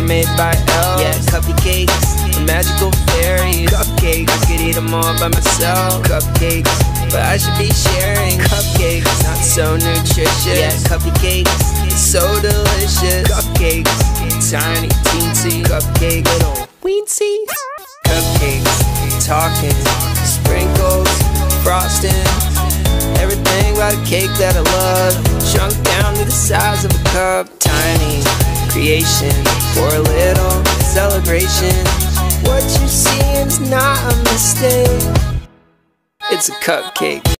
They're made by elves. Yeah, cupcakes, the magical fairies. Cupcakes, I could eat them all by myself. Cupcakes, but I should be sharing. Cupcakes, not so nutritious. Yeah, cupcakes, so delicious. Cupcakes, tiny, teensy. Cupcake, little weensy. Cupcakes, talking, sprinkles, frosting. Everything about a cake that I love Shrunk down to the size of a cup Tiny creation for a little celebration. What you see is not a mistake. It's a cupcake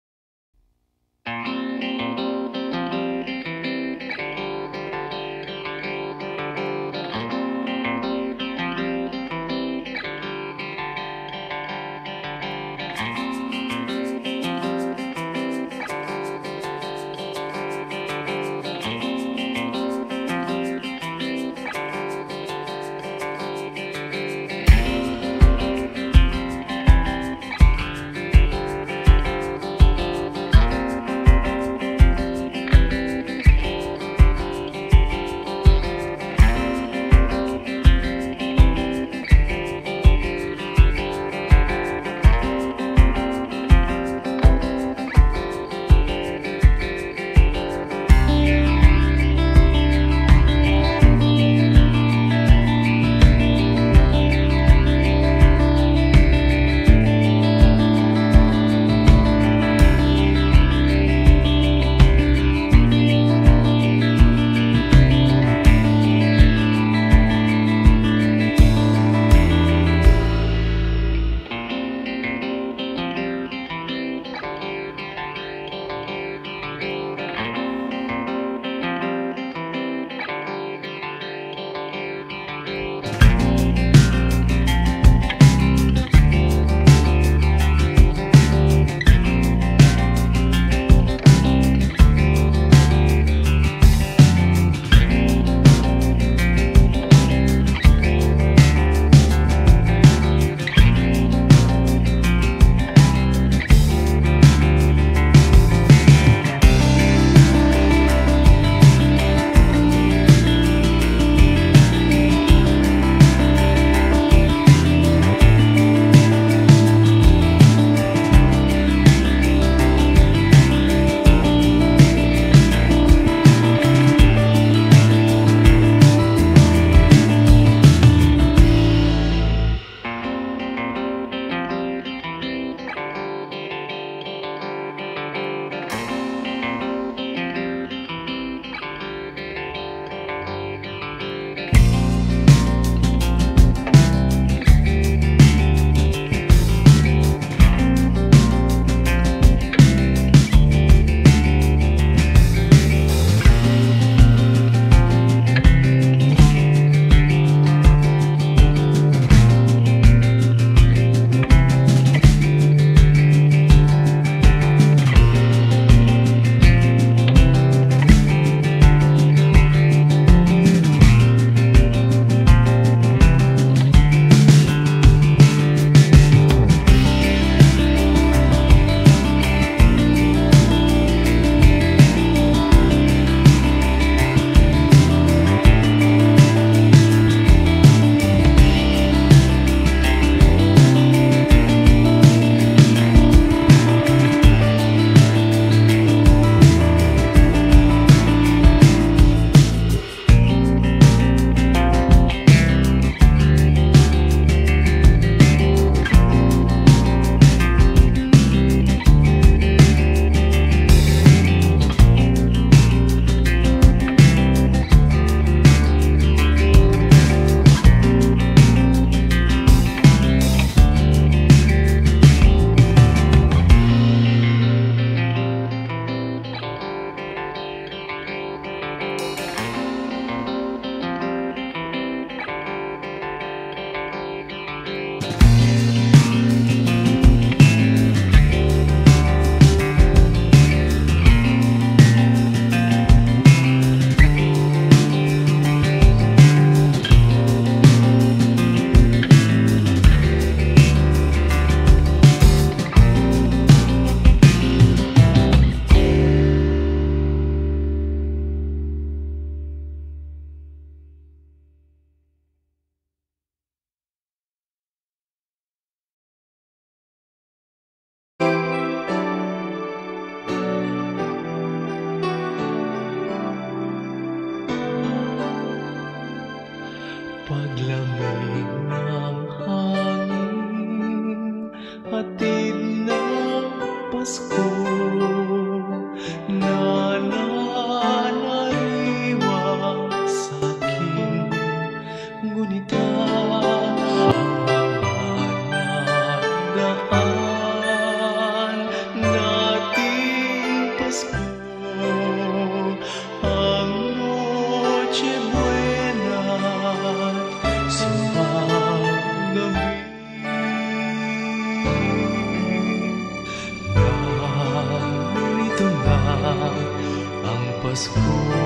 tuas coisas.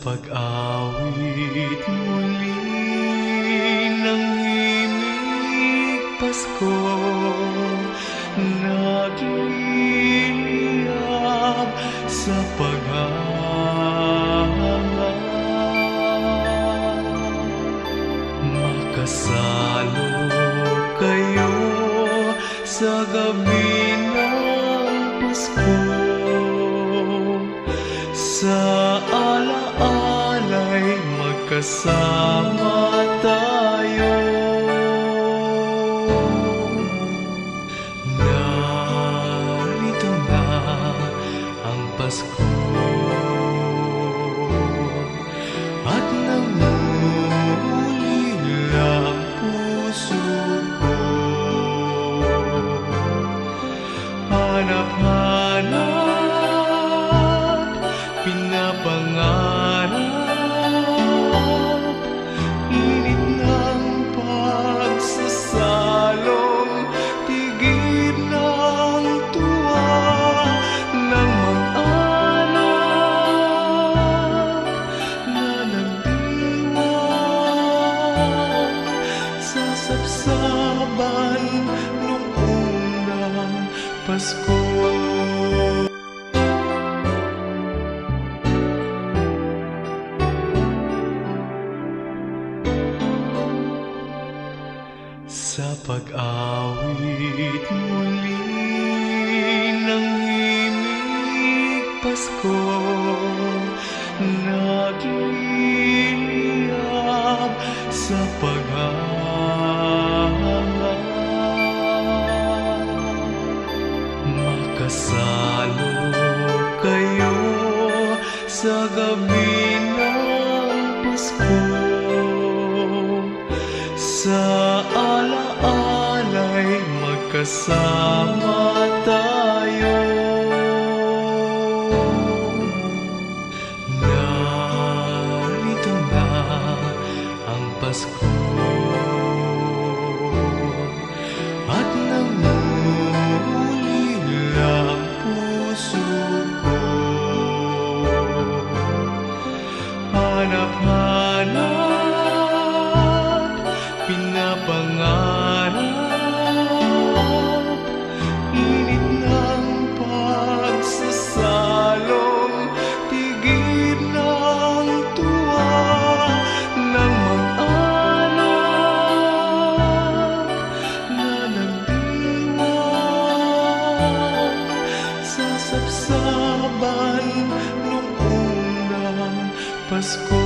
pag-awit muli ng himig Pasko nagliliyab sa pag side. Pasko. Sa pag-awit muli ng imig Pasko, nagliliyab sa pag sa gabi ng Pasko sa alaalay magkasama. Pasko.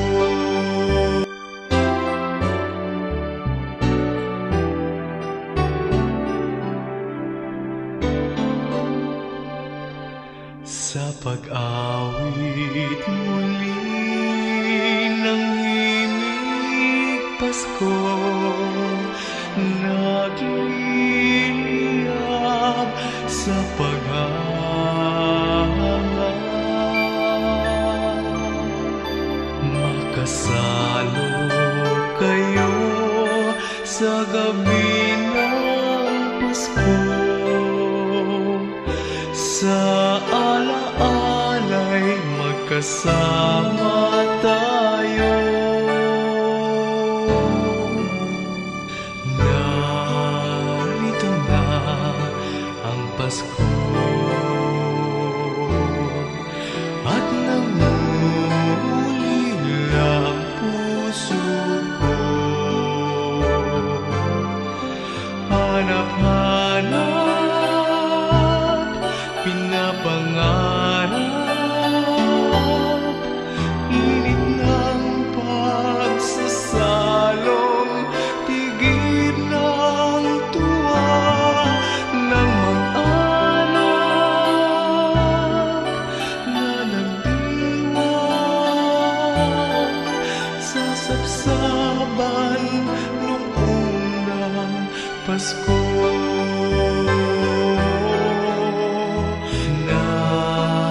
Sa pag-awit muli ng imig Pasko nagliliyab sa pag gabi ng Pasko. Sa alaalay magkasama sapsaban nung unang Pasko.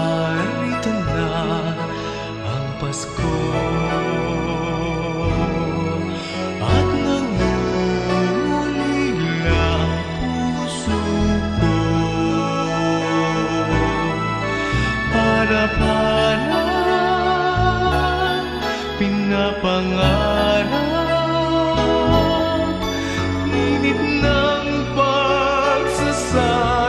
Narito na ang Pasko. At nangungulila ang puso ko. Harap-harap, pinapangarap Init ng pagsasalong